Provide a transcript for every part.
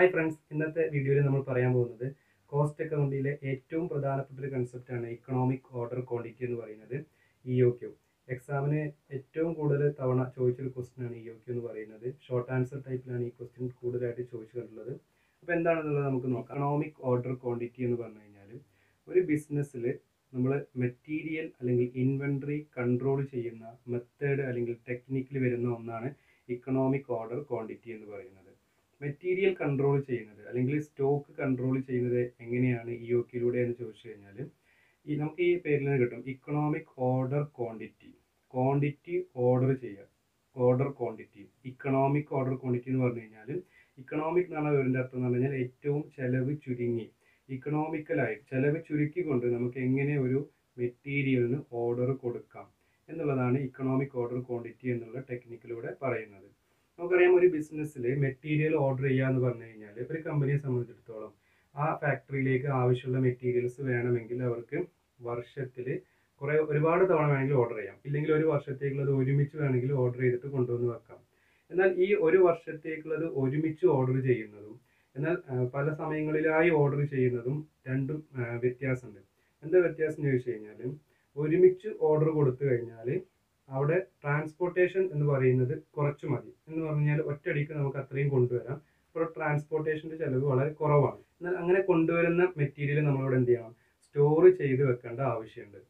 Hi friends ഇന്നത്തെ വീഡിയോയിൽ നമ്മൾ പറയാൻ പോകുന്നത് കോസ്റ്റ് അക്കൗണ്ടിലെ ഏറ്റവും പ്രധാനപ്പെട്ട ഒരു കൺസെപ്റ്റാണ് ഇക്കണോമിക് ഓർഡർ ക്വാണ്ടിറ്റി എന്ന് പറയുന്നത് ഇ ഒ ക്യു എക്സാമിന് ഏറ്റവും കൂടുതൽ തവണ ചോദിച്ചൊരു ക്വസ്റ്റ്യൻ ആണ് ഇ ഒ ക്യു എന്ന് പറയുന്നത്. ഷോർട്ട് ആൻസർ ടൈപ്പിലാണ് ഈ ക്വസ്റ്റ്യൻ കൂടുതലായിട്ട് ചോദിച്ചു കണ്ടുള്ളത് അപ്പോൾ എന്താണെന്നുള്ളത് നമുക്ക് നോക്കാം. ഇക്കണോമിക് ഓർഡർ ക്വാണ്ടിറ്റി എന്ന് പറഞ്ഞു കഴിഞ്ഞാൽ ഒരു ബിസിനസ്സിൽ നമ്മൾ മെറ്റീരിയൽ അല്ലെങ്കിൽ ഇൻവെൻട്രി കൺട്രോൾ ചെയ്യുന്ന മെത്തേഡ് അല്ലെങ്കിൽ ടെക്നിക്കിൽ വരുന്ന ഒന്നാണ് ഇക്കണോമിക് ഓർഡർ ക്വാണ്ടിറ്റി എന്ന് പറയുന്നത്. മെറ്റീരിയൽ കൺട്രോൾ ചെയ്യുന്നത് അല്ലെങ്കിൽ സ്റ്റോക്ക് കൺട്രോൾ ചെയ്യുന്നത് എങ്ങനെയാണ് ഇ ഒ കിലൂടെ എന്ന് ചോദിച്ചു കഴിഞ്ഞാൽ ഈ നമുക്ക് ഈ പേരിൽ നിന്ന് കിട്ടും economic order quantity quantity order ചെയ്യുക. Order quantity economic order quantity എന്ന് പറഞ്ഞു കഴിഞ്ഞാൽ ഇക്കണോമിക് എന്ന് പറഞ്ഞാൽ വേറിന്റെ അർത്ഥം എന്ന് പറഞ്ഞു കഴിഞ്ഞാൽ ഏറ്റവും ചെലവ് ചുരുങ്ങി. ഇക്കണോമിക്കലായി ചെലവ് ചുരുക്കിക്കൊണ്ട് നമുക്ക് എങ്ങനെ ഒരു മെറ്റീരിയലിന് ഓർഡർ കൊടുക്കാം എന്നുള്ളതാണ് ഇക്കണോമിക് ഓർഡർ ക്വാണ്ടിറ്റി എന്നുള്ള ടെക്നിക്കിലൂടെ പറയുന്നത്. നമുക്കറിയാം ഒരു ബിസിനസ്സിൽ മെറ്റീരിയൽ ഓർഡർ ചെയ്യുക എന്ന് പറഞ്ഞു കഴിഞ്ഞാൽ ഒരു കമ്പനിയെ സംബന്ധിച്ചിടത്തോളം ആ ഫാക്ടറിയിലേക്ക് ആവശ്യമുള്ള മെറ്റീരിയൽസ് വേണമെങ്കിൽ അവർക്ക് വർഷത്തിൽ കുറേ ഒരുപാട് തവണ വേണമെങ്കിൽ ഓർഡർ ചെയ്യാം. ഇല്ലെങ്കിൽ ഒരു വർഷത്തേക്കുള്ളത് ഒരുമിച്ച് വേണമെങ്കിൽ ഓർഡർ ചെയ്തിട്ട് കൊണ്ടുവന്ന് വെക്കാം. എന്നാൽ ഈ ഒരു വർഷത്തേക്കുള്ളത് ഒരുമിച്ച് ഓർഡർ ചെയ്യുന്നതും എന്നാൽ പല സമയങ്ങളിലായി ഓർഡർ ചെയ്യുന്നതും രണ്ടും വ്യത്യാസമുണ്ട്. എന്താ വ്യത്യാസം എന്ന് ചോദിച്ചു കഴിഞ്ഞാൽ ഒരുമിച്ച് ഓർഡർ കൊടുത്തു കഴിഞ്ഞാൽ അവിടെ ട്രാൻസ്പോർട്ടേഷൻ എന്ന് പറയുന്നത് കുറച്ച് മതി. എന്ന് പറഞ്ഞാൽ ഒറ്റയടിക്ക് നമുക്ക് അത്രയും കൊണ്ടുവരാം. അപ്പോൾ ട്രാൻസ്പോർട്ടേഷന്റെ ചിലവ് വളരെ കുറവാണ്. എന്നാൽ അങ്ങനെ കൊണ്ടുവരുന്ന മെറ്റീരിയൽ നമ്മളിവിടെ എന്ത് ചെയ്യണം? സ്റ്റോർ ചെയ്ത് വെക്കേണ്ട ആവശ്യമുണ്ട്.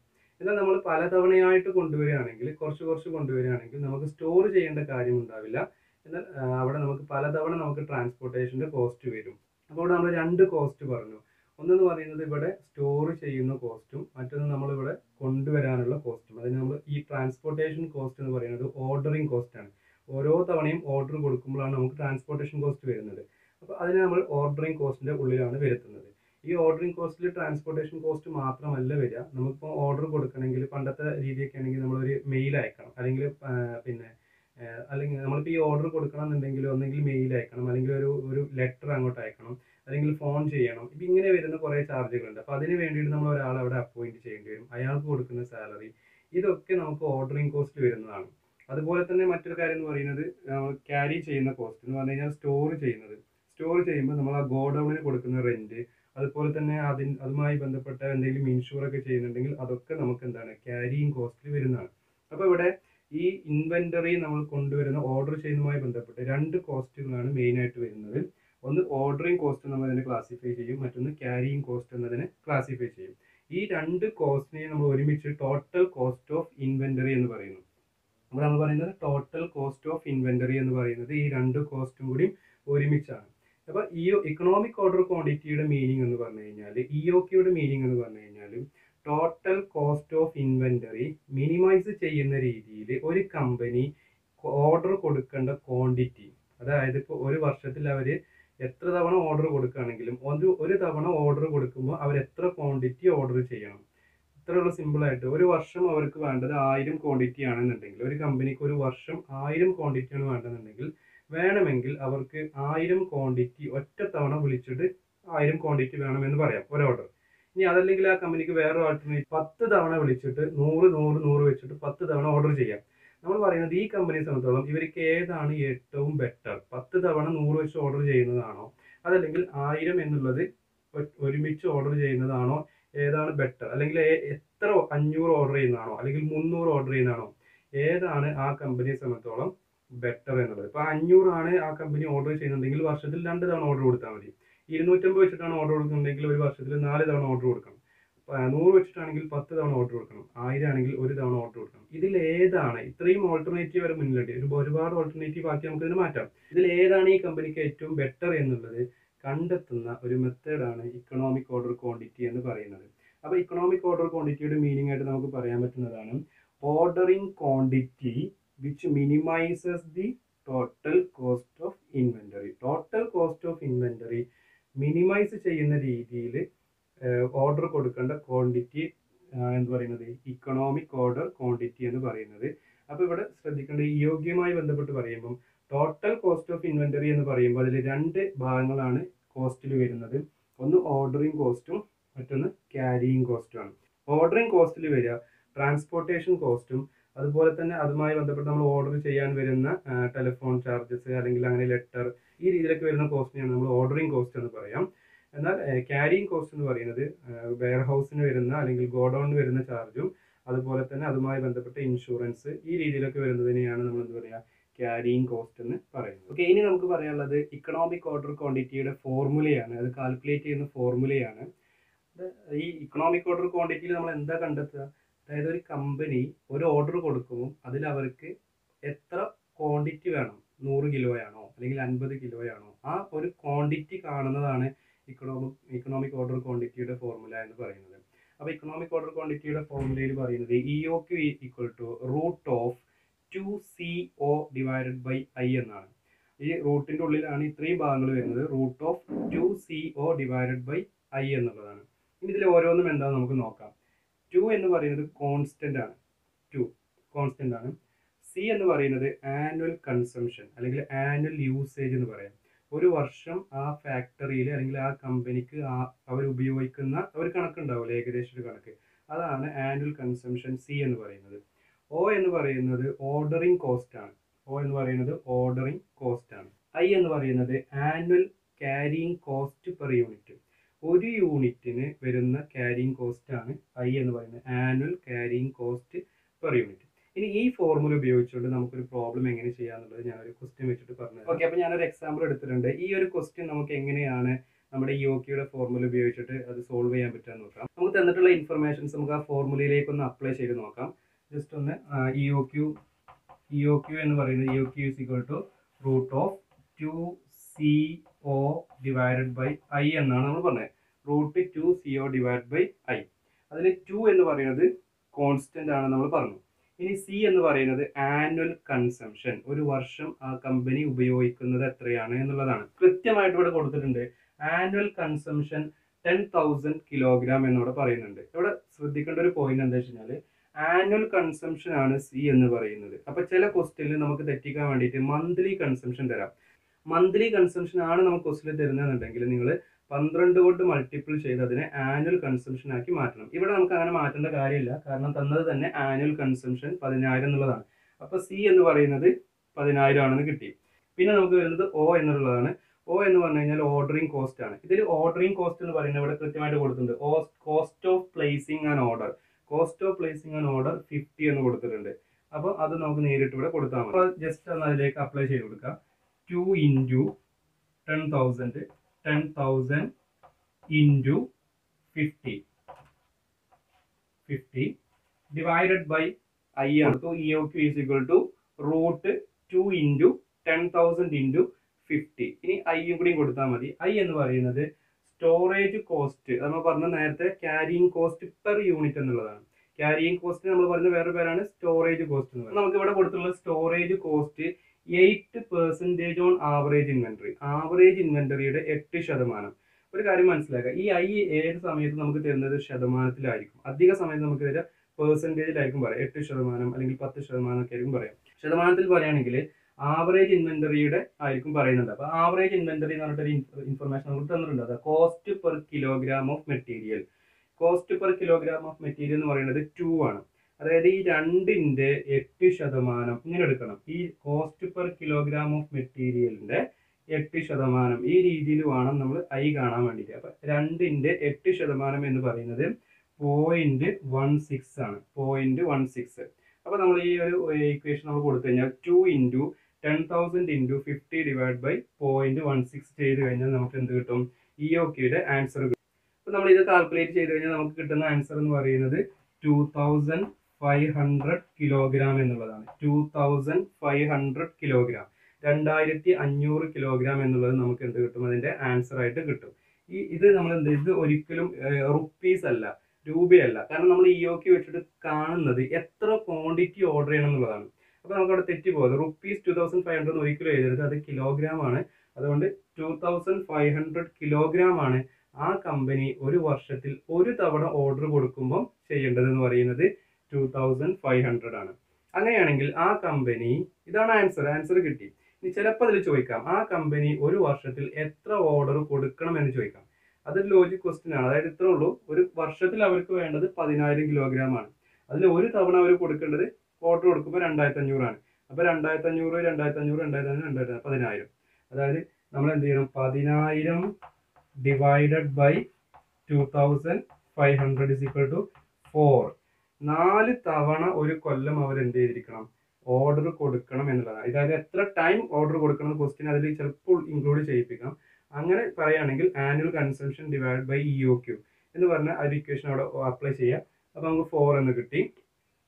എന്നാൽ നമ്മൾ പലതവണയായിട്ട് കൊണ്ടുവരികയാണെങ്കിൽ കുറച്ച് കുറച്ച് കൊണ്ടുവരികയാണെങ്കിൽ നമുക്ക് സ്റ്റോർ ചെയ്യേണ്ട കാര്യം ഉണ്ടാവില്ല. എന്നാൽ അവിടെ നമുക്ക് പലതവണ നമുക്ക് ട്രാൻസ്പോർട്ടേഷന്റെ കോസ്റ്റ് വരും. അപ്പോൾ ഇവിടെ നമ്മൾ രണ്ട് കോസ്റ്റ് പറഞ്ഞു. ഒന്നെന്ന് പറയുന്നത് ഇവിടെ സ്റ്റോർ ചെയ്യുന്ന കോസ്റ്റും മറ്റൊന്ന് നമ്മളിവിടെ കൊണ്ടുവരാനുള്ള കോസ്റ്റും അതിന് നമ്മൾ ഈ ട്രാൻസ്പോർട്ടേഷൻ കോസ്റ്റ് എന്ന് പറയുന്നത് ഓർഡറിങ് കോസ്റ്റ് ആണ്. ഓരോ തവണയും ഓർഡർ കൊടുക്കുമ്പോഴാണ് നമുക്ക് ട്രാൻസ്പോർട്ടേഷൻ കോസ്റ്റ് വരുന്നത്. അപ്പോൾ അതിനെ നമ്മൾ ഓർഡറിങ് കോസ്റ്റിന്റെ ഉള്ളിലാണ് വരുത്തുന്നത്. ഈ ഓർഡറിങ് കോസ്റ്റിൽ ട്രാൻസ്പോർട്ടേഷൻ കോസ്റ്റ് മാത്രമല്ല വരിക. നമുക്കിപ്പോൾ ഓർഡർ കൊടുക്കണമെങ്കിൽ പണ്ടത്തെ രീതിയൊക്കെ ആണെങ്കിൽ നമ്മളൊരു മെയിൽ അയക്കണം. അല്ലെങ്കിൽ പിന്നെ അല്ലെങ്കിൽ നമ്മളിപ്പോൾ ഈ ഓർഡർ കൊടുക്കണം എന്നുണ്ടെങ്കിൽ ഒന്നെങ്കിൽ മെയിൽ അയക്കണം. അല്ലെങ്കിൽ ഒരു ഒരു ലെറ്റർ അങ്ങോട്ട് അയക്കണം. അല്ലെങ്കിൽ ഫോൺ ചെയ്യണം. ഇപ്പം ഇങ്ങനെ വരുന്ന കുറേ ചാർജുകളുണ്ട് അപ്പോൾ അതിന് വേണ്ടിയിട്ട് നമ്മൾ ഒരാളെ അവിടെ അപ്പോയിന്റ് ചെയ്യേണ്ടി വരും. അയാൾക്ക് കൊടുക്കുന്ന സാലറി ഇതൊക്കെ നമുക്ക് ഓർഡറിങ് കോസ്റ്റ് വരുന്നതാണ്. അതുപോലെ തന്നെ മറ്റൊരു കാര്യം എന്ന് പറയുന്നത് ക്യാരി ചെയ്യുന്ന കോസ്റ്റ് എന്ന് പറഞ്ഞു കഴിഞ്ഞാൽ സ്റ്റോർ ചെയ്യുന്നത്. സ്റ്റോർ ചെയ്യുമ്പോൾ നമ്മൾ ആ ഗോഡൌണിന് കൊടുക്കുന്ന റെന്റ് അതുപോലെ തന്നെ അതിന് അതുമായി ബന്ധപ്പെട്ട എന്തെങ്കിലും ഇൻഷുർ ഒക്കെ ചെയ്യുന്നുണ്ടെങ്കിൽ അതൊക്കെ നമുക്ക് എന്താണ് ക്യാരിയിങ് കോസ്റ്റിൽ വരുന്നതാണ്. അപ്പോൾ ഇവിടെ ഈ ഇൻവെന്ററി നമ്മൾ കൊണ്ടുവരുന്ന ഓർഡർ ചെയ്യുന്നതുമായി ബന്ധപ്പെട്ട് രണ്ട് കോസ്റ്റുകളാണ് മെയിൻ ആയിട്ട് വരുന്നത്. ഒന്ന് ഓർഡറിങ് കോസ്റ്റ് അതിനെ ക്ലാസിഫൈ ചെയ്യും മറ്റൊന്ന് ക്യാരിയിങ് കോസ്റ്റ് എന്നതിനെ ക്ലാസിഫൈ ചെയ്യും. ഈ രണ്ട് കോസ്റ്റിനെ നമ്മൾ ഒരുമിച്ച് ടോട്ടൽ കോസ്റ്റ് ഓഫ് ഇൻവെന്ററി എന്ന് പറയുന്നു. അപ്പോൾ നമ്മൾ പറയുന്നത് ടോട്ടൽ കോസ്റ്റ് ഓഫ് ഇൻവെന്ററി എന്ന് പറയുന്നത് ഈ രണ്ട് കോസ്റ്റും കൂടി ഒരുമിച്ചാണ്. അപ്പോൾ ഈ ഇക്കണോമിക് ഓർഡർ ക്വാണ്ടിറ്റിയുടെ മീനിങ് എന്ന് പറഞ്ഞു കഴിഞ്ഞാൽ ഇ ഒ കെയുടെ മീനിങ് എന്ന് പറഞ്ഞു കഴിഞ്ഞാൽ total cost of inventory minimise ചെയ്യുന്ന രീതിയിൽ ഒരു കമ്പനി ഓർഡർ കൊടുക്കേണ്ട ക്വാണ്ടിറ്റി അതായത് ഇപ്പോൾ ഒരു വർഷത്തിൽ അവർ എത്ര തവണ ഓർഡർ കൊടുക്കുകയാണെങ്കിലും ഒരു ഒരു തവണ ഓർഡർ കൊടുക്കുമ്പോൾ അവർ എത്ര ക്വാണ്ടിറ്റി ഓർഡർ ചെയ്യണം. ഇത്രയുള്ള സിമ്പിൾ ആയിട്ട് ഒരു വർഷം അവർക്ക് വേണ്ടത് ആയിരം ക്വാണ്ടിറ്റി ആണെന്നുണ്ടെങ്കിൽ ഒരു കമ്പനിക്ക് ഒരു വർഷം ആയിരം ക്വാണ്ടിറ്റി ആണ് വേണ്ടതെന്നുണ്ടെങ്കിൽ വേണമെങ്കിൽ അവർക്ക് ആയിരം ക്വാണ്ടിറ്റി ഒറ്റ തവണ വിളിച്ചിട്ട് ആയിരം ക്വാണ്ടിറ്റി വേണമെന്ന് പറയാം ഒരു ഓർഡർ ഇനി അതല്ലെങ്കിൽ ആ കമ്പനിക്ക് വേറെ ആൾട്ടർനേറ്റ് പത്ത് തവണ വിളിച്ചിട്ട് നൂറ് നൂറ് നൂറ് വെച്ചിട്ട് പത്ത് തവണ ഓർഡർ ചെയ്യാം. നമ്മൾ പറയുന്നത് ഈ കമ്പനിയെ സംബന്ധിച്ചോളം ഇവർക്ക് ഏതാണ് ഏറ്റവും ബെറ്റർ പത്ത് തവണ നൂറ് വെച്ച് ഓർഡർ ചെയ്യുന്നതാണോ? അതല്ലെങ്കിൽ ആയിരം എന്നുള്ളത് ഒരുമിച്ച് ഓർഡർ ചെയ്യുന്നതാണോ? ഏതാണ് ബെറ്റർ അല്ലെങ്കിൽ എത്ര അഞ്ഞൂറ് ഓർഡർ ചെയ്യുന്നതാണോ? അല്ലെങ്കിൽ മുന്നൂറ് ഓർഡർ ചെയ്യുന്നതാണോ? ഏതാണ് ആ കമ്പനിയെ സംബന്ധിച്ചോളം ബെറ്റർ എന്നുള്ളത്? ഇപ്പൊ അഞ്ഞൂറാണ് ആ കമ്പനി ഓർഡർ ചെയ്യുന്നുണ്ടെങ്കിൽ വർഷത്തിൽ രണ്ട് തവണ ഓർഡർ കൊടുത്താൽ മതി. ഇരുന്നൂറ്റമ്പത് വെച്ചിട്ടാണ് ഓർഡർ കൊടുക്കുന്നുണ്ടെങ്കിൽ ഒരു വർഷത്തിൽ നാല് തവണ ഓർഡർ കൊടുക്കണം. നൂറ് വെച്ചിട്ടാണെങ്കിൽ പത്ത് തവണ ഓർഡർ കൊടുക്കണം. ആയിരം ആണെങ്കിൽ ഒരു തവണ ഓർഡർ കൊടുക്കണം. ഇതിൽ ഏതാണ്? ഇത്രയും ഓൾട്ടർനേറ്റീവ് വരെ മുന്നിലുണ്ട്. ഒരു ഒരുപാട് ഓൾട്ടർനേറ്റീവ് ആക്കി നമുക്ക് ഇതിനെ മാറ്റാം. ഇതിൽ ഏതാണ് ഈ കമ്പനിക്ക് ഏറ്റവും ബെറ്റർ എന്നുള്ളത് കണ്ടെത്തുന്ന ഒരു മെത്തേഡാണ് ഇക്കണോമിക് ഓർഡർ ക്വാണ്ടിറ്റി എന്ന് പറയുന്നത്. അപ്പോൾ ഇക്കണോമിക് ഓർഡർ ക്വാണ്ടിറ്റിയുടെ മീനിങ് ആയിട്ട് നമുക്ക് പറയാൻ പറ്റുന്നതാണ് ordering quantity which minimises the total cost of inventory total cost of inventory minimise ചെയ്യുന്ന രീതിയിൽ ഓർഡർ കൊടുക്കേണ്ട ക്വാണ്ടിറ്റി എന്ന് പറയുന്നത് ഇക്കണോമിക് ഓർഡർ ക്വാണ്ടിറ്റി എന്ന് പറയുന്നത്. അപ്പോൾ ഇവിടെ ശ്രദ്ധിക്കേണ്ട യോഗ്യമായി ബന്ധപ്പെട്ട് പറയുമ്പം ടോട്ടൽ കോസ്റ്റ് ഓഫ് ഇൻവെന്ററി എന്ന് പറയുമ്പോൾ അതിൽ രണ്ട് ഭാഗങ്ങളാണ് കോസ്റ്റിൽ വരുന്നത്. ഒന്ന് ഓർഡറിങ് കോസ്റ്റും മറ്റൊന്ന് ക്യാരിയിങ് കോസ്റ്റുമാണ് ഓർഡറിങ് കോസ്റ്റിൽ വരിക ട്രാൻസ്പോർട്ടേഷൻ കോസ്റ്റും അതുപോലെ തന്നെ അതുമായി ബന്ധപ്പെട്ട് നമ്മൾ ഓർഡർ ചെയ്യാൻ വരുന്ന ടെലിഫോൺ ചാർജസ് അല്ലെങ്കിൽ അങ്ങനെ ലെറ്റർ ഈ രീതിയിലൊക്കെ വരുന്ന കോസ്റ്റിനെയാണ് നമ്മൾ ഓർഡറിങ് കോസ്റ്റ് എന്ന് പറയാം. എന്നാൽ ക്യാരിങ് കോസ്റ്റ് എന്ന് പറയുന്നത് വെയർ ഹൗസിന് വരുന്ന അല്ലെങ്കിൽ ഗോഡൌണിന് വരുന്ന ചാർജും അതുപോലെ തന്നെ അതുമായി ബന്ധപ്പെട്ട ഇൻഷുറൻസ് ഈ രീതിയിലൊക്കെ വരുന്നതിനെയാണ് നമ്മൾ എന്താ പറയുക ക്യാരിയിങ് കോസ്റ്റ് എന്ന് പറയുന്നത്. ഓക്കെ ഇനി നമുക്ക് പറയാനുള്ളത് ഇക്കണോമിക് ഓർഡർ ക്വാണ്ടിറ്റിയുടെ ഫോർമുലയാണ് അത് കാൽക്കുലേറ്റ് ചെയ്യുന്ന ഫോർമുലയാണ് ഈ ഇക്കണോമിക് ഓർഡർ ക്വാണ്ടിറ്റിയിൽ നമ്മൾ എന്താ കണ്ടെത്തുക? അതായത് ഒരു കമ്പനി ഒരു ഓർഡർ കൊടുക്കുമ്പോൾ അതിൽ അവർക്ക് എത്ര ക്വാണ്ടിറ്റി വേണം? നൂറ് കിലോയാണോ? അല്ലെങ്കിൽ അൻപത് കിലോയാണോ? ആ ഒരു ക്വാണ്ടിറ്റി കാണുന്നതാണ് ഇക്കണോമിക് ഇക്കണോമിക് ഓർഡർ ക്വാണ്ടിറ്റിയുടെ ഫോർമുല എന്ന് പറയുന്നത്. അപ്പോൾ ഇക്കണോമിക് ഓർഡർ ക്വാണ്ടിറ്റിയുടെ ഫോർമുലയിൽ പറയുന്നത് E O Q equal to root of two C O divided by I എന്നാണ്. ഈ റൂട്ടിന്റെ ഉള്ളിലാണ് ഇത്രയും ഭാഗങ്ങൾ വരുന്നത്. Root of two C O divided by I എന്നുള്ളതാണ്. ഇനി ഇതിൽ ഓരോന്നും എന്താണെന്ന് നമുക്ക് നോക്കാം. ടു എന്ന് പറയുന്നത് കോൺസ്റ്റന്റ് ആണ്. ടു കോൺസ്റ്റന്റ് ആണ്. സി എന്ന് പറയുന്നത് ആനുവൽ കൺസംഷൻ അല്ലെങ്കിൽ ആനുവൽ യൂസേജ് എന്ന് പറയാം. ഒരു വർഷം ആ ഫാക്ടറിയിൽ അല്ലെങ്കിൽ ആ കമ്പനിക്ക് ആ അവർ ഉപയോഗിക്കുന്ന ഒരു കണക്കുണ്ടാവില്ല ഏകദേശം ഒരു കണക്ക്. അതാണ് ആനുവൽ കൺസംഷൻ സി എന്ന് പറയുന്നത്. ഒ എന്ന് പറയുന്നത് ഓർഡറിംഗ് കോസ്റ്റ് ആണ്. ഒ എന്ന് പറയുന്നത് ഓർഡറിംഗ് കോസ്റ്റ് ആണ്. ഐ എന്ന് പറയുന്നത് annual carrying cost per unit ഒരു യൂണിറ്റിന് വരുന്ന ക്യാരിയിങ് കോസ്റ്റ് ആണ് ഐ എന്ന് പറയുന്നത് annual carrying cost per unit ഇനി ഈ ഫോർമുല ഉപയോഗിച്ചുകൊണ്ട് നമുക്കൊരു പ്രോബ്ലം എങ്ങനെ ചെയ്യാന്നുള്ളത് ഒരു ക്വസ്റ്റ്യൻ വെച്ചിട്ട് പറഞ്ഞു ഓക്കെ അപ്പോൾ ഞാനൊരു എക്സാമ്പിൾ എടുത്തിട്ടുണ്ട്. ഈ ഒരു ക്വസ്റ്റ്യൻ നമുക്ക് എങ്ങനെയാണ് നമ്മുടെ ഈ ഓക്കിയുടെ ഫോർമുല ഉപയോഗിച്ചിട്ട് അത് സോൾവ് ചെയ്യാൻ പറ്റുക നോക്കാം. നമുക്ക് തന്നിട്ടുള്ള ഇൻഫർമേഷൻസ് നമുക്ക് ആ ഫോർമുലയിലേക്ക് ഒന്ന് അപ്ലൈ ചെയ്ത് നോക്കാം. ജസ്റ്റ് ഒന്ന് E O Q E O Q എന്ന് പറയുന്നത് E O Q is equal to root of two C O divided by I എന്നാണ് നമ്മൾ പറഞ്ഞത്. Root two C O divide by I അതിൽ ടു എന്ന് പറയുന്നത് കോൺസ്റ്റന്റ് ആണ് നമ്മൾ പറഞ്ഞു. ഇനി സി എന്ന് പറയുന്നത് ആനുവൽ കൺസംഷൻ ഒരു വർഷം ആ കമ്പനി ഉപയോഗിക്കുന്നത് എത്രയാണ് എന്നുള്ളതാണ്. കൃത്യമായിട്ട് ഇവിടെ കൊടുത്തിട്ടുണ്ട്. Annual consumption ten thousand kilogram എന്നിവിടെ പറയുന്നുണ്ട്. ഇവിടെ ശ്രദ്ധിക്കേണ്ട ഒരു പോയിന്റ് എന്താ വെച്ച് കഴിഞ്ഞാൽ ആനുവൽ കൺസംഷൻ ആണ് സി എന്ന് പറയുന്നത്. അപ്പൊ ചില ക്വസ്റ്റ്യനിൽ നമുക്ക് തെറ്റിക്കാൻ വേണ്ടിയിട്ട് മന്ത്ലി കൺസംഷൻ തരാം. മന്ത്ലി കൺസംഷൻ ആണ് നമുക്ക് ക്വസ്റ്റിൽ തരുന്നതെന്നുണ്ടെങ്കിൽ നിങ്ങൾ പന്ത്രണ്ട് കൊണ്ട് മൾട്ടിപ്പിൾ ചെയ്ത് അതിനെ ആനുവൽ കൺസംഷൻ ആക്കി മാറ്റണം. ഇവിടെ നമുക്ക് അങ്ങനെ മാറ്റേണ്ട കാര്യമില്ല. കാരണം തന്നത് തന്നെ ആനുവൽ കൺസംഷൻ പതിനായിരം എന്നുള്ളതാണ്. അപ്പൊ സി എന്ന് പറയുന്നത് പതിനായിരം ആണെന്ന് കിട്ടി. പിന്നെ നമുക്ക് വരുന്നത് ഒ എന്നുള്ളതാണ്. ഒ എന്ന് പറഞ്ഞു കഴിഞ്ഞാൽ ഓർഡറിംഗ് കോസ്റ്റ് ആണ്. ഇതിൽ ഓർഡറിംഗ് കോസ്റ്റ് എന്ന് പറയുന്നത് ഇവിടെ കൃത്യമായിട്ട് കൊടുത്തിട്ടുണ്ട്. Cost of placing and order cost of placing and order fifty എന്ന് കൊടുത്തിട്ടുണ്ട്. അപ്പോൾ അത് നമുക്ക് നേരിട്ട് ഇവിടെ കൊടുത്താൽ മതി. അപ്പോൾ ജസ്റ്റ് ഒന്ന് അതിലേക്ക് അപ്ലൈ ചെയ്ത് കൊടുക്കുക two into ten thousand ten thousand into fifty. By I ആണ് E O Q is equal to root two into ten thousand into fifty ഇനി ഐയും കൂടിയും കൊടുത്താൽ മതി. ഐ എന്ന് പറയുന്നത് സ്റ്റോറേജ് കോസ്റ്റ് നമ്മൾ പറഞ്ഞ നേരത്തെ ക്യാരിയിങ് കോസ്റ്റ് പെർ യൂണിറ്റ് എന്നുള്ളതാണ്. ക്യാരിയിങ് കോസ്റ്റ് നമ്മൾ പറഞ്ഞ വേറെ പേരാണ് സ്റ്റോറേജ് കോസ്റ്റ് എന്ന് പറയുന്നത്. നമുക്ക് ഇവിടെ കൊടുത്തുള്ള storage cost eight percentage on average inventory average ഇൻവെന്ററിയുടെ എട്ട് ശതമാനം. ഒരു കാര്യം മനസ്സിലാക്കുക. ഈ ഐ ഏത് സമയത്ത് നമുക്ക് തരുന്നത് ശതമാനത്തിലായിരിക്കും. അധിക സമയത്ത് നമുക്ക് തരുക പെർസെന്റേജിലായിരിക്കും പറയാം. എട്ട് ശതമാനം അല്ലെങ്കിൽ പത്ത് ശതമാനം ഒക്കെ ആയിരിക്കും പറയാം. ശതമാനത്തിൽ പറയുകയാണെങ്കിൽ ആവറേജ് ഇൻവെന്ററിയുടെ ആയിരിക്കും പറയുന്നുണ്ട് അപ്പോൾ ആവറേജ് ഇൻവെന്ററി എന്ന് പറഞ്ഞിട്ടൊരു ഇൻഫർമേഷൻ നമുക്ക് തന്നിട്ടുണ്ട്. അത് cost per kilogram of material cost per kilogram of material എന്ന് പറയുന്നത് ടു ആണ്. അതായത് ഈ രണ്ടിന്റെ എട്ട് ശതമാനം ഇങ്ങനെ എടുക്കണം. ഈ കോസ്റ്റ് പെർ കിലോഗ്രാം ഓഫ് മെറ്റീരിയലിന്റെ എട്ട് ശതമാനം ഈ രീതിയിൽ വേണം നമ്മൾ ഐ കാണാൻ വേണ്ടിയിട്ട്. അപ്പൊ രണ്ടിന്റെ എട്ട് ശതമാനം എന്ന് പറയുന്നത് പോയിന്റ് വൺ സിക്സ് ആണ്. പോയിന്റ് വൺ സിക്സ് അപ്പൊ നമ്മൾ ഈ ഒരു ഇക്വേഷൻ നമ്മൾ കൊടുത്തു കഴിഞ്ഞാൽ two into ten thousand into fifty divide by point one six ചെയ്ത് കഴിഞ്ഞാൽ നമുക്ക് എന്ത് കിട്ടും? ഇ ഒ കെയുടെ ആൻസർ കിട്ടും. അപ്പൊ നമ്മൾ ഇത് കാൽക്കുലേറ്റ് ചെയ്ത് കഴിഞ്ഞാൽ നമുക്ക് കിട്ടുന്ന ആൻസർ എന്ന് പറയുന്നത് two thousand five hundred kilogram എന്നുള്ളതാണ്. Two thousand five hundred kilogram രണ്ടായിരത്തി അഞ്ഞൂറ് കിലോഗ്രാം എന്നുള്ളത് നമുക്ക് എന്ത് കിട്ടും? അതിന്റെ ആൻസർ ആയിട്ട് കിട്ടും. ഈ ഇത് നമ്മൾ എന്ത് ഇത് ഒരിക്കലും റുപ്പീസ് അല്ല രൂപയല്ല. കാരണം നമ്മൾ ഇ ഒ കെ വെച്ചിട്ട് കാണുന്നത് എത്ര ക്വാണ്ടിറ്റി ഓർഡർ ചെയ്യണം എന്നുള്ളതാണ്. അപ്പോൾ നമുക്ക് അവിടെ തെറ്റി പോകുന്നത് rupees two thousand five hundred ഒരിക്കലും എഴുതരുത്. അത് കിലോഗ്രാം ആണ്. അതുകൊണ്ട് two thousand five hundred kilogram ആണ് ആ കമ്പനി ഒരു വർഷത്തിൽ ഒരു തവണ ഓർഡർ കൊടുക്കുമ്പോൾ ചെയ്യേണ്ടതെന്ന് പറയുന്നത് ടു തൗസൻഡ് ഫൈവ് ഹൺഡ്രഡ് ആണ്. അങ്ങനെയാണെങ്കിൽ ആ കമ്പനി ഇതാണ് ആൻസർ ആൻസർ കിട്ടി. ഇനി ചിലപ്പോൾ അതിൽ ചോദിക്കാം ആ കമ്പനി ഒരു വർഷത്തിൽ എത്ര ഓർഡർ കൊടുക്കണം എന്ന് ചോദിക്കാം. അതൊരു ലോജിക് ക്വസ്റ്റ്യൻ ആണ്. അതായത് ഇത്രേ ഉള്ളൂ. ഒരു വർഷത്തിൽ അവർക്ക് വേണ്ടത് പതിനായിരം കിലോഗ്രാം ആണ്. അതിൽ ഒരു തവണ അവർ കൊടുക്കേണ്ടത് ഓർഡർ കൊടുക്കുമ്പോൾ രണ്ടായിരത്തി അഞ്ഞൂറാണ് അപ്പോൾ രണ്ടായിരത്തി അഞ്ഞൂറ് രണ്ടായിരത്തി അഞ്ഞൂറ് രണ്ടായിരത്തി അഞ്ഞൂറ് രണ്ടായിരത്തി പതിനായിരം. അതായത് നമ്മൾ എന്ത് ചെയ്യണം? പതിനായിരം divided by two thousand five hundred is equal to four നാല് തവണ ഒരു കൊല്ലം അവർ എന്ത് ചെയ്തിരിക്കണം? ഓർഡർ കൊടുക്കണം എന്നുള്ളതാണ്. അതായത് എത്ര ടൈം ഓർഡർ കൊടുക്കണം ക്വസ്റ്റ്യൻ അതിൽ ചിലപ്പോൾ ഇൻക്ലൂഡ് ചെയ്യിപ്പിക്കാം അങ്ങനെ പറയുകയാണെങ്കിൽ annual consumption divide by E O Q എന്ന് പറഞ്ഞ ഒരു ഇക്വേഷൻ അവിടെ അപ്ലൈ ചെയ്യാം അപ്പോൾ നമുക്ക് ഫോർ എന്ന് കിട്ടി.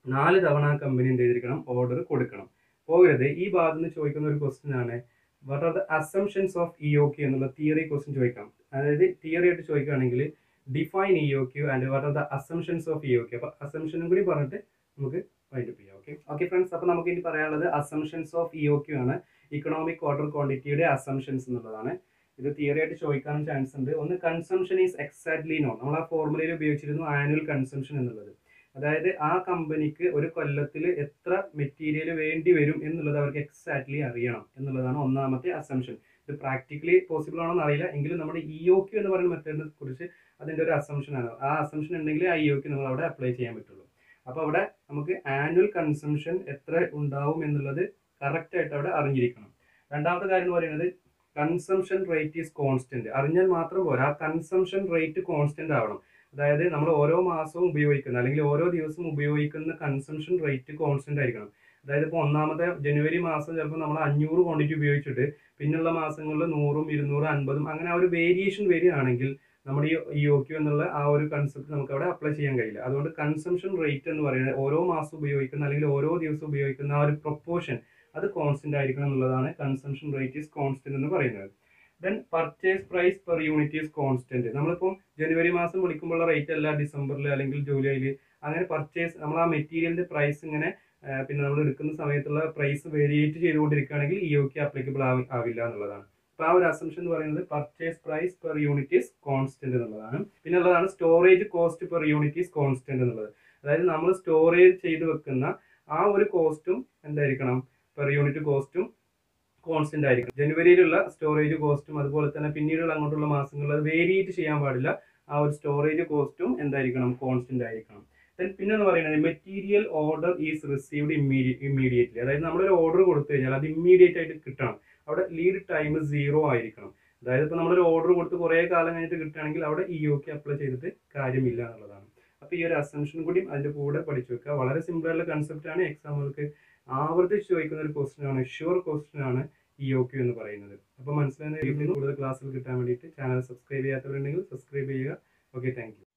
നാല് തവണ ആ കമ്പനി എന്ത് ചെയ്തിരിക്കണം? ഓർഡർ കൊടുക്കണം. പോകരുത്. ഈ ഭാഗത്ത് നിന്ന് ചോദിക്കുന്ന ഒരു ക്വസ്റ്റ്യൻ ആണ്. What are the assumptions of E O Q എന്നുള്ള തിയറി ക്വസ്റ്റ്യൻ ചോദിക്കാം. അതായത് തിയറി ആയിട്ട് ചോദിക്കുകയാണെങ്കിൽ define E O Q and what are the assumptions of E O Q അപ്പോൾ അസംഷനും കൂടി പറഞ്ഞിട്ട് നമുക്ക് വൈൻഡപ്പ് ചെയ്യാം. ഓക്കെ ഓക്കെ ഫ്രണ്ട്സ് അപ്പോൾ നമുക്ക് ഇനി പറയാനുള്ളത് assumptions of E O Q ആണ്. ഇക്കണോമിക് ഓർഡർ ക്വാണ്ടിറ്റിയുടെ അസംഷൻസ് എന്നുള്ളതാണ്. ഇത് തിയറി ആയിട്ട് ചോദിക്കാനും ചാൻസ് ഉണ്ട്. ഒന്ന് കൺസംഷൻ ഈസ് എക്സാക്ട്ലി നോ നമ്മൾ ആ ഫോർമുലയിൽ ഉപയോഗിച്ചിരുന്നു ആനുവൽ കൺസംഷൻ എന്നുള്ളത്. അതായത് ആ കമ്പനിക്ക് ഒരു കൊല്ലത്തിൽ എത്ര മെറ്റീരിയൽ വേണ്ടി വരും എന്നുള്ളത് അവർക്ക് എക്സാക്ട്ലി അറിയണം എന്നുള്ളതാണ് ഒന്നാമത്തെ അസംഷൻ ഇത് പ്രാക്ടിക്കലി പോസിബിൾ ആണോ അറിയില്ല. എങ്കിലും നമ്മുടെ ഇ ഒ ക്യു എന്ന് പറയുന്ന മെത്തേഡിനെ കുറിച്ച് അതിന്റെ ഒരു അസംഷൻ ആണ്. ആ അസംഷൻ ഉണ്ടെങ്കിൽ ഐ ഒ ക്യു നമ്മൾ അവിടെ അപ്ലൈ ചെയ്യാൻ പറ്റുള്ളൂ. അപ്പോൾ അവിടെ നമുക്ക് ആനുവൽ കൺസംഷൻ എത്ര ഉണ്ടാവും എന്നുള്ളത് കറക്റ്റ് ആയിട്ട് അവിടെ അറിഞ്ഞിരിക്കണം. രണ്ടാമത്തെ കാര്യം എന്ന് പറയുന്നത് കൺസംഷൻ റേറ്റ് ഈസ് കോൺസ്റ്റന്റ് അറിഞ്ഞാൽ മാത്രം പോരാ. കൺസംഷൻ റേറ്റ് കോൺസ്റ്റന്റ് ആവണം. അതായത് നമ്മൾ ഓരോ മാസവും ഉപയോഗിക്കുന്ന അല്ലെങ്കിൽ ഓരോ ദിവസവും ഉപയോഗിക്കുന്ന കൺസംഷൻ റേറ്റ് കോൺസ്റ്റന്റ് ആയിരിക്കണം. അതായത് ഇപ്പോൾ ഒന്നാമത്തെ ജനുവരി മാസം ചിലപ്പോൾ നമ്മൾ അഞ്ഞൂറ് ക്വാണ്ടിറ്റി ഉപയോഗിച്ചിട്ട് പിന്നുള്ള മാസങ്ങളിൽ നൂറും ഇരുന്നൂറും അൻപതും അങ്ങനെ ആ ഒരു വേരിയേഷൻ വരികയാണെങ്കിൽ നമ്മുടെ ഈ ഇ ഒ ക്യു എന്നുള്ള ആ ഒരു കൺസെപ്റ്റ് നമുക്ക് അവിടെ അപ്ലൈ ചെയ്യാൻ കഴിയില്ല. അതുകൊണ്ട് കൺസംഷൻ റേറ്റ് എന്ന് പറയുന്നത് ഓരോ മാസം ഉപയോഗിക്കുന്ന അല്ലെങ്കിൽ ഓരോ ദിവസം ഉപയോഗിക്കുന്ന ആ ഒരു പ്രൊപ്പോർഷൻ അത് കോൺസ്റ്റന്റ് ആയിരിക്കണം എന്നുള്ളതാണ് കൺസംഷൻ റേറ്റ് ഈസ് കോൺസ്റ്റന്റ് എന്ന് പറയുന്നത്. Then purchase price per unit is constant നമ്മളിപ്പം ജനുവരി മാസം വിളിക്കുമ്പോഴുള്ള റേറ്റ് അല്ല ഡിസംബറിൽ അല്ലെങ്കിൽ ജൂലൈയിൽ അങ്ങനെ പർച്ചേസ് നമ്മൾ ആ മെറ്റീരിയലിന്റെ പ്രൈസ് ഇങ്ങനെ പിന്നെ നമ്മൾ എടുക്കുന്ന സമയത്തുള്ള പ്രൈസ് വേരിയേറ്റ് ചെയ്തുകൊണ്ടിരിക്കുകയാണെങ്കിൽ ഇ ഒക്കെ അപ്ലിക്കബിൾ ആവില്ല എന്നുള്ളതാണ്. അപ്പോൾ ആ ഒരു അസംഷൻ എന്ന് പറയുന്നത് purchase price per unit is constant എന്നുള്ളതാണ്. പിന്നെ ഉള്ളതാണ് storage cost per unit is constant എന്നുള്ളത്. അതായത് നമ്മൾ സ്റ്റോറേജ് ചെയ്ത് വെക്കുന്ന ആ ഒരു കോസ്റ്റും എന്തായിരിക്കണം? പെർ യൂണിറ്റ് കോസ്റ്റും കോൺസ്റ്റന്റ് ആയിരിക്കും. ജനുവരിയിലുള്ള സ്റ്റോറേജ് കോസ്റ്റും അതുപോലെ തന്നെ പിന്നീടുള്ള അങ്ങോട്ടുള്ള മാസങ്ങളിൽ വേരിയേറ്റ് ചെയ്യാൻ പാടില്ല. ആ ഒരു സ്റ്റോറേജ് കോസ്റ്റും എന്തായിരിക്കണം? കോൺസ്റ്റന്റ് ആയിരിക്കണം. ദെൻ പിന്നെ എന്ന് പറയുന്നത് material order is received immediately അതായത് നമ്മളൊരു ഓർഡർ കൊടുത്തു കഴിഞ്ഞാൽ അത് ഇമ്മീഡിയറ്റ് ആയിട്ട് കിട്ടണം. അവിടെ ലീഡ് ടൈം സീറോ ആയിരിക്കണം. അതായത് ഇപ്പോൾ നമ്മളൊരു ഓർഡർ കൊടുത്ത് കുറേ കാലം കഴിഞ്ഞിട്ട് കിട്ടുകയാണെങ്കിൽ അവിടെ ഇ ഒക്കെ അപ്ലൈ ചെയ്തിട്ട് കാര്യമില്ല എന്നുള്ളതാണ്. അപ്പോൾ ഈ ഒരു അസംഷൻ കൂടി അതിന്റെ കൂടെ പഠിച്ചു വെക്കുക. വളരെ സിമ്പിളായിട്ടുള്ള കൺസെപ്റ്റാണ് എക്സാമുകൾക്ക് ആവർത്തിച്ച് ചോദിക്കുന്ന ഒരു ക്വസ്റ്റ്യൻ ആണ് ഷുവർ ക്വസ്റ്റ്യൻ ആണ് ഇ ഒ ക്യു എന്ന് പറയുന്നത്. അപ്പോൾ മനസ്സിലാകുന്ന രീതിയിൽ കൂടുതൽ ക്ലാസ്സുകൾ കിട്ടാൻ വേണ്ടിയിട്ട് ചാനൽ സബ്സ്ക്രൈബ് ചെയ്യാത്തവരുണ്ടെങ്കിൽ സബ്സ്ക്രൈബ് ചെയ്യുക. Okay thank